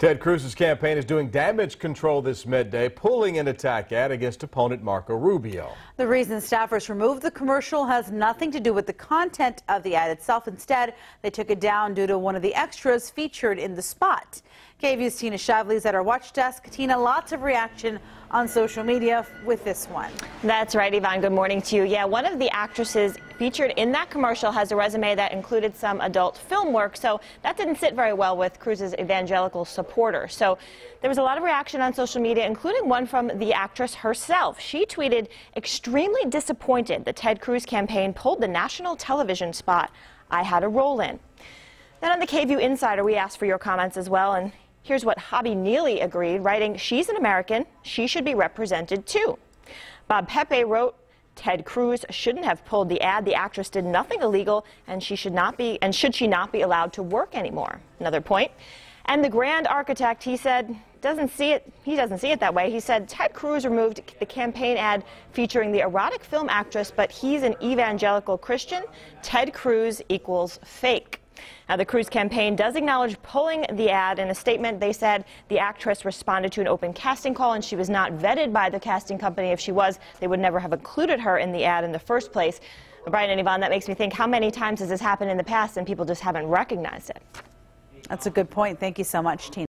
Ted Cruz's campaign is doing damage control this midday, pulling an attack ad against opponent Marco Rubio. The reason staffers removed the commercial has nothing to do with the content of the ad itself. Instead, they took it down due to one of the extras featured in the spot. KVUE's Tina Shively is at our watch desk. Tina, lots of reaction on social media with this one. That's right, Yvonne. Good morning to you. Yeah, one of the actresses featured in that commercial has a resume that included some adult film work, so that didn't sit very well with Cruz's evangelical supporters. So there was a lot of reaction on social media, including one from the actress herself. She tweeted, extremely disappointed the Ted Cruz campaign pulled the national television spot I had a role in. Then on the KVUE Insider, we asked for your comments as well, and Here's what Hobby Neely agreed, writing, She's an American. She should be represented too. Bob Pepe wrote, Ted Cruz shouldn't have pulled the ad. The actress did nothing illegal, and she should not be, and should she not be allowed to work anymore? Another point. And the grand architect, he said, doesn't see it. He doesn't see it that way. He said Ted Cruz removed the campaign ad featuring the erotic film actress, but he's an evangelical Christian. Ted Cruz equals fake. Now, the Cruz campaign does acknowledge pulling the ad. In a statement, they said the actress responded to an open casting call and she was not vetted by the casting company. If she was, they would never have included her in the ad in the first place. But Brian and Yvonne, that makes me think how many times has this happened in the past and people just haven't recognized it? That's a good point. Thank you so much, Tina.